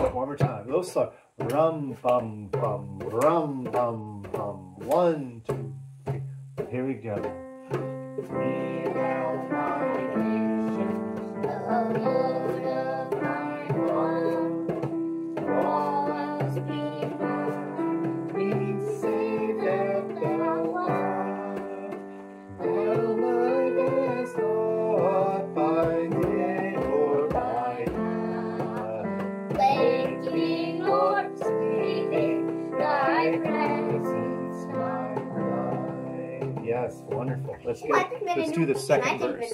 slow. One more time. A little slow. Rum bum bum. Rum bum bum. One, two, three. Here we go. Yes, wonderful. Let's get. Let's do the second verse.